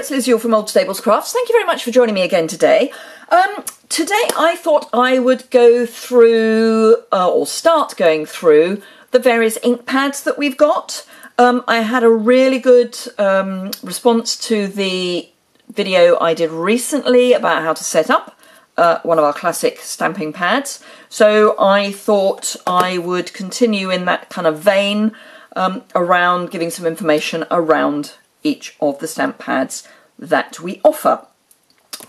it's Liz Yuille from Old Stables Crafts. Thank you very much for joining me again today. Um, today I thought I would go through, uh, or start going through, the various ink pads that we've got. Um, I had a really good um, response to the video I did recently about how to set up uh, one of our classic stamping pads. So I thought I would continue in that kind of vein um, around giving some information around each of the stamp pads that we offer.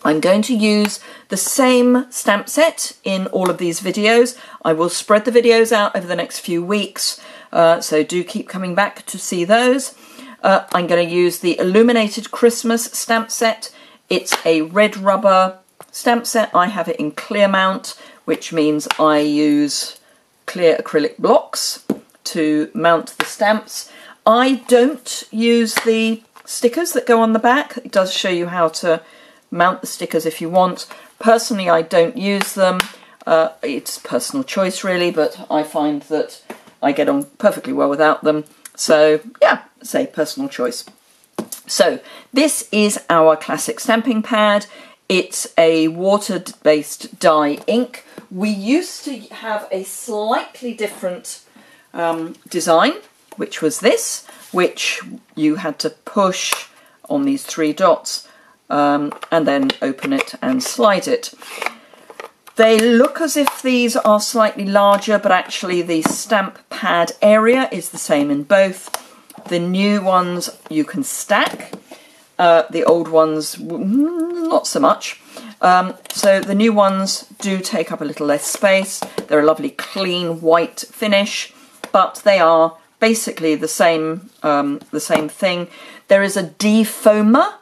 I'm going to use the same stamp set in all of these videos. I will spread the videos out over the next few weeks, uh, so do keep coming back to see those. Uh, I'm going to use the Illuminated Christmas stamp set. It's a red rubber stamp set. I have it in clear mount, which means I use clear acrylic blocks to mount the stamps. I don't use the stickers that go on the back. It does show you how to mount the stickers if you want. Personally, I don't use them. Uh, it's personal choice really, but I find that I get on perfectly well without them. So yeah, say personal choice. So this is our classic stamping pad. It's a water-based dye ink. We used to have a slightly different um, design, which was this, which you had to push on these three dots um, and then open it and slide it. They look as if these are slightly larger, but actually the stamp pad area is the same in both. The new ones you can stack, uh, the old ones not so much. Um, so the new ones do take up a little less space. They're a lovely clean white finish but they are basically the same um, the same thing. There is a defoamer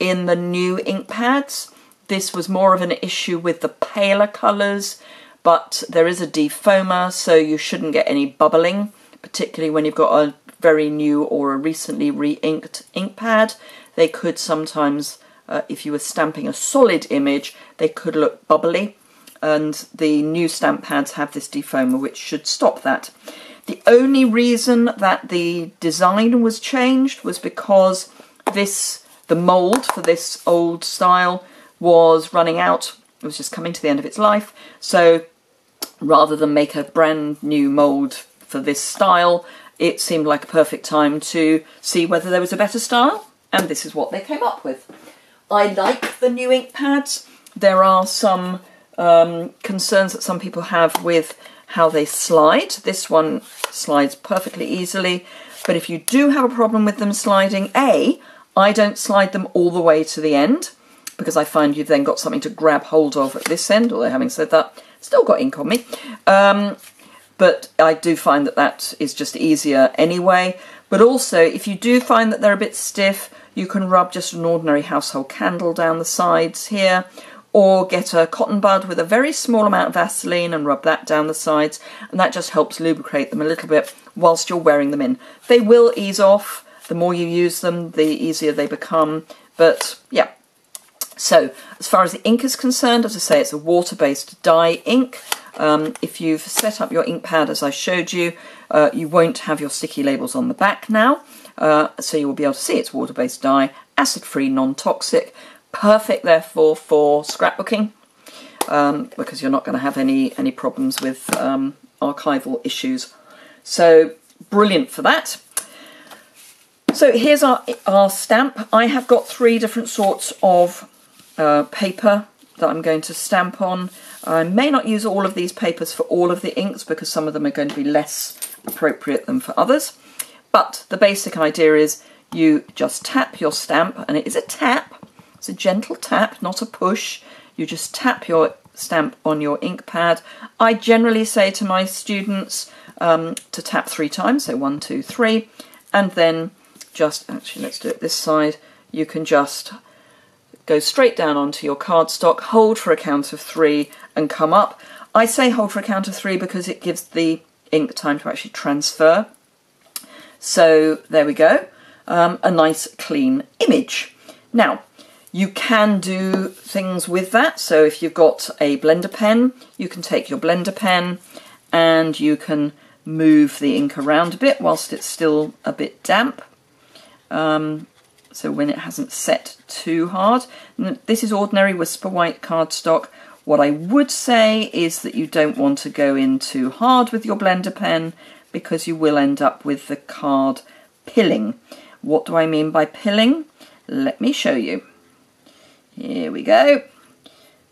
in the new ink pads. This was more of an issue with the paler colours, but there is a defoamer, so you shouldn't get any bubbling, particularly when you've got a very new or a recently re-inked ink pad. They could sometimes, uh, if you were stamping a solid image, they could look bubbly, and the new stamp pads have this defoamer, which should stop that. The only reason that the design was changed was because this, the mould for this old style was running out. It was just coming to the end of its life. So rather than make a brand new mould for this style, it seemed like a perfect time to see whether there was a better style. And this is what they came up with. I like the new ink pads. There are some um, concerns that some people have with how they slide. This one slides perfectly easily, but if you do have a problem with them sliding, A, I don't slide them all the way to the end because I find you've then got something to grab hold of at this end, although having said that, still got ink on me. Um, but I do find that that is just easier anyway. But also, if you do find that they're a bit stiff, you can rub just an ordinary household candle down the sides here, or get a cotton bud with a very small amount of Vaseline and rub that down the sides and that just helps lubricate them a little bit whilst you're wearing them in. They will ease off, the more you use them the easier they become, but yeah. So as far as the ink is concerned, as I say, it's a water-based dye ink. Um, if you've set up your ink pad as I showed you, uh, you won't have your sticky labels on the back now. Uh, so you will be able to see it's water-based dye, acid-free, non-toxic, Perfect, therefore, for scrapbooking um, because you're not going to have any, any problems with um, archival issues. So brilliant for that. So here's our, our stamp. I have got three different sorts of uh, paper that I'm going to stamp on. I may not use all of these papers for all of the inks because some of them are going to be less appropriate than for others. But the basic idea is you just tap your stamp, and it is a tap, it's a gentle tap, not a push. You just tap your stamp on your ink pad. I generally say to my students um, to tap three times, so one, two, three, and then just, actually let's do it this side, you can just go straight down onto your cardstock, hold for a count of three and come up. I say hold for a count of three because it gives the ink time to actually transfer. So there we go, um, a nice clean image. Now, you can do things with that. So if you've got a blender pen, you can take your blender pen and you can move the ink around a bit whilst it's still a bit damp. Um, so when it hasn't set too hard. This is ordinary Whisper White cardstock. What I would say is that you don't want to go in too hard with your blender pen because you will end up with the card pilling. What do I mean by pilling? Let me show you. Here we go.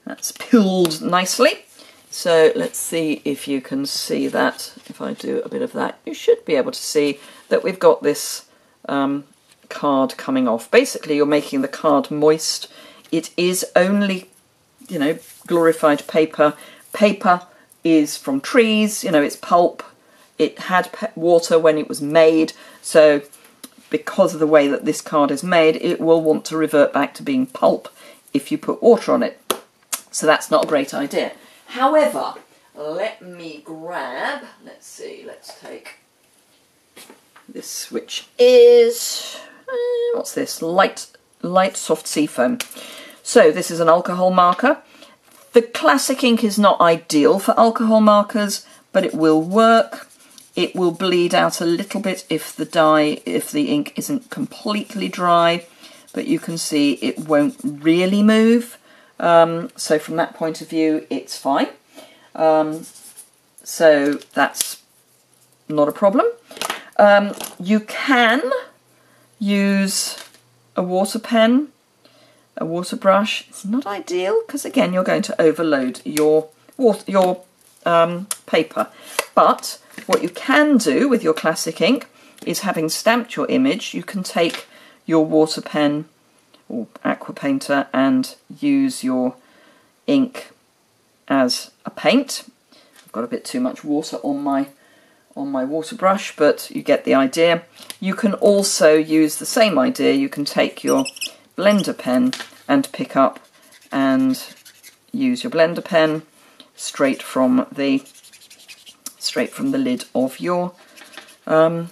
That's pilled nicely. So let's see if you can see that. If I do a bit of that, you should be able to see that we've got this um, card coming off. Basically, you're making the card moist. It is only, you know, glorified paper. Paper is from trees, you know, it's pulp. It had water when it was made, so because of the way that this card is made, it will want to revert back to being pulp if you put water on it. So that's not a great idea. However, let me grab, let's see, let's take this, which is, uh, what's this, light, light soft seafoam. So this is an alcohol marker. The classic ink is not ideal for alcohol markers, but it will work. It will bleed out a little bit if the dye, if the ink isn't completely dry, but you can see it won't really move. Um, so from that point of view, it's fine. Um, so that's not a problem. Um, you can use a water pen, a water brush. It's not ideal because again you're going to overload your water, your um, paper. But what you can do with your classic ink is having stamped your image, you can take your water pen or aqua painter and use your ink as a paint. I've got a bit too much water on my on my water brush, but you get the idea. You can also use the same idea. You can take your blender pen and pick up and use your blender pen straight from the straight from the lid of your um,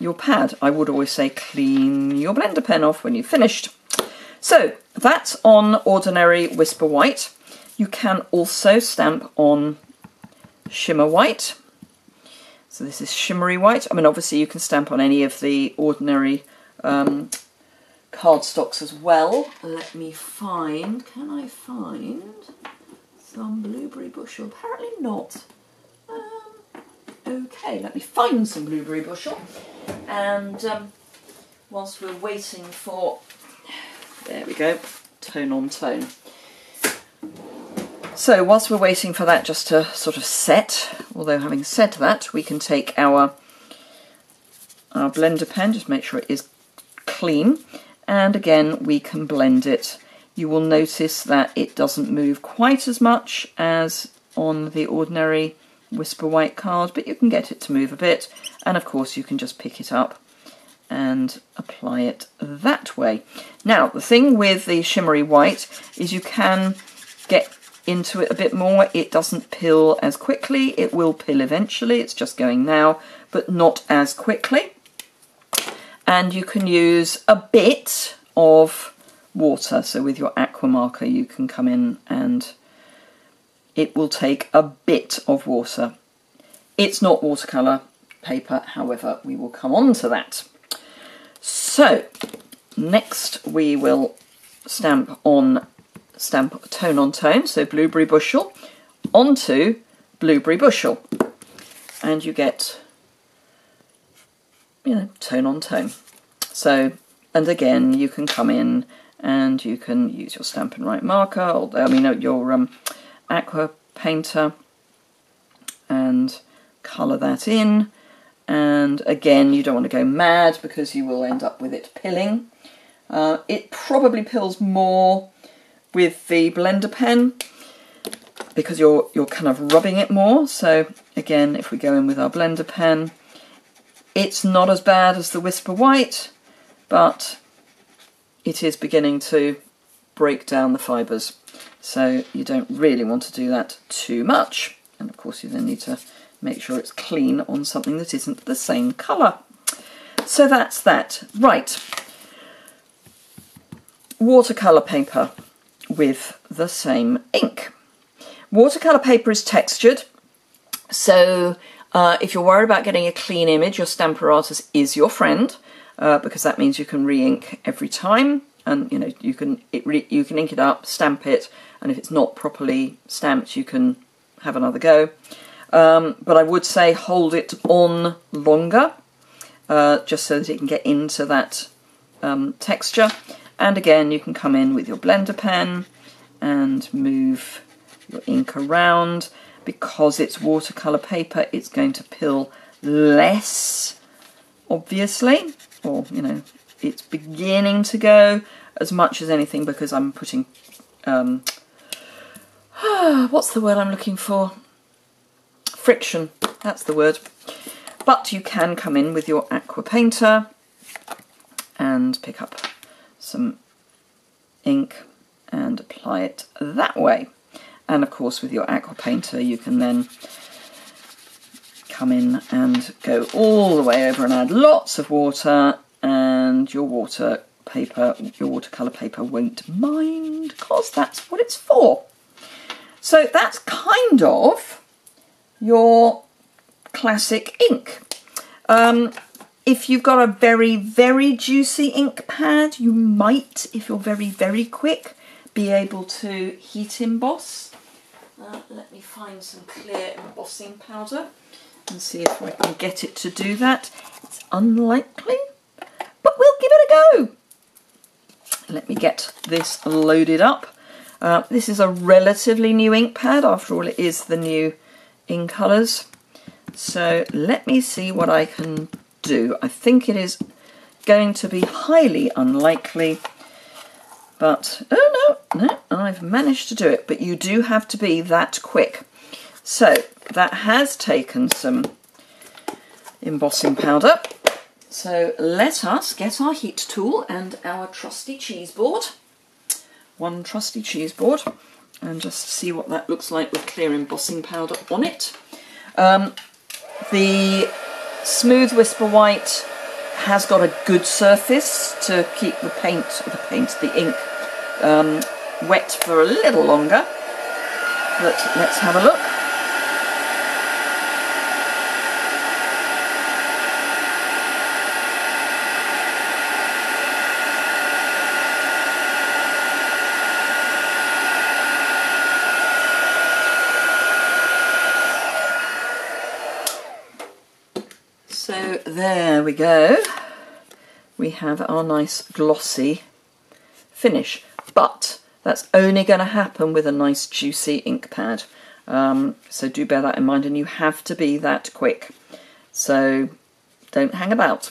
your pad. I would always say clean your blender pen off when you've finished. So that's on ordinary Whisper White. You can also stamp on Shimmer White. So this is Shimmery White. I mean, obviously you can stamp on any of the ordinary um, cardstocks as well. Let me find, can I find some Blueberry Bushel? Apparently not. Um, okay, let me find some Blueberry Bushel. And um, whilst we're waiting for there we go, tone on tone. So whilst we're waiting for that just to sort of set, although having said that, we can take our, our blender pen, just make sure it is clean, and again we can blend it. You will notice that it doesn't move quite as much as on the ordinary Whisper White card, but you can get it to move a bit, and of course you can just pick it up and apply it that way. Now, the thing with the shimmery white is you can get into it a bit more. It doesn't pill as quickly. It will pill eventually. It's just going now, but not as quickly. And you can use a bit of water. So with your aqua marker, you can come in and it will take a bit of water. It's not watercolour paper, however, we will come on to that. So next we will stamp on stamp tone on tone, so blueberry bushel onto blueberry bushel, and you get you know tone on tone. So and again you can come in and you can use your Stampin' Write marker, or I mean your um, aqua painter, and colour that in and again you don't want to go mad because you will end up with it pilling. Uh, it probably pills more with the blender pen because you're you're kind of rubbing it more. So again, if we go in with our blender pen, it's not as bad as the Whisper White, but it is beginning to break down the fibres. So you don't really want to do that too much. And of course you then need to make sure it's clean on something that isn't the same colour. So that's that. Right. Watercolour paper with the same ink. Watercolour paper is textured, so uh, if you're worried about getting a clean image, your Stamparatus is your friend. uh, because that means you can re-ink every time and you know you can it re- you can ink it up, stamp it, and if it's not properly stamped, you can have another go. Um, but I would say hold it on longer, uh, just so that it can get into that um, texture. And again, you can come in with your blender pen and move your ink around. Because it's watercolour paper, it's going to pill less, obviously, or, you know, it's beginning to go as much as anything because I'm putting, um, what's the word I'm looking for? Friction, that's the word. But you can come in with your aqua painter and pick up some ink and apply it that way. And of course with your aqua painter you can then come in and go all the way over and add lots of water and your water paper, your watercolour paper won't mind because that's what it's for. So that's kind of your classic ink. Um, if you've got a very, very juicy ink pad, you might, if you're very, very quick, be able to heat emboss. Uh, let me find some clear embossing powder and see if I can get it to do that. It's unlikely, but we'll give it a go. Let me get this loaded up. Uh, this is a relatively new ink pad, after all it is the new In Colours. So let me see what I can do. I think it is going to be highly unlikely, but oh no, no, I've managed to do it. But you do have to be that quick. So that has taken some embossing powder. So let us get our heat tool and our trusty cheese board, one trusty cheese board, and just see what that looks like with clear embossing powder on it. Um, the Smooth Whisper White has got a good surface to keep the paint, the paint, the ink um, wet for a little longer. But let's have a look. There we go. We have our nice glossy finish. But that's only going to happen with a nice juicy ink pad. Um, so do bear that in mind and you have to be that quick. So don't hang about.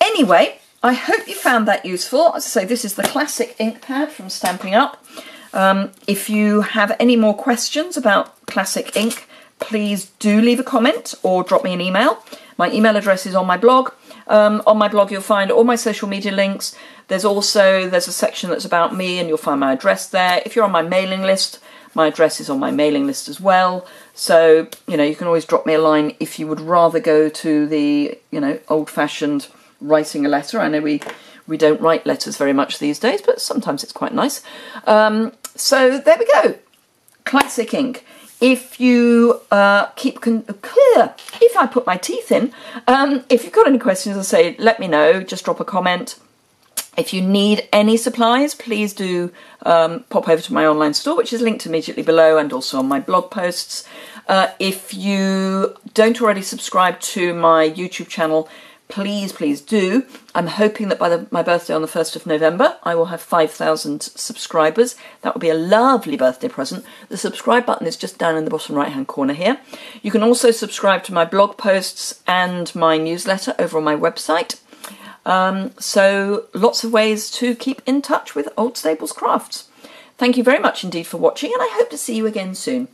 Anyway, I hope you found that useful. As I say, this is the classic ink pad from Stampin' Up. Um, if you have any more questions about classic ink, please do leave a comment or drop me an email. My email address is on my blog. Um, on my blog, you'll find all my social media links. There's also there's a section that's about me, and you'll find my address there. If you're on my mailing list, my address is on my mailing list as well. So you know you can always drop me a line if you would rather go to the you know old-fashioned writing a letter. I know we we don't write letters very much these days, but sometimes it's quite nice. Um, so there we go. Classic ink if you uh, keep clear, if I put my teeth in, um, if you've got any questions, I say let me know. Just drop a comment. If you need any supplies, please do um, pop over to my online store, which is linked immediately below and also on my blog posts. Uh, if you don't already subscribe to my YouTube channel, please, please do. I'm hoping that by the, my birthday on the 1st of November, I will have 5,000 subscribers. That would be a lovely birthday present. The subscribe button is just down in the bottom right hand corner here. You can also subscribe to my blog posts and my newsletter over on my website. Um, so lots of ways to keep in touch with Old Stables Crafts. Thank you very much indeed for watching and I hope to see you again soon.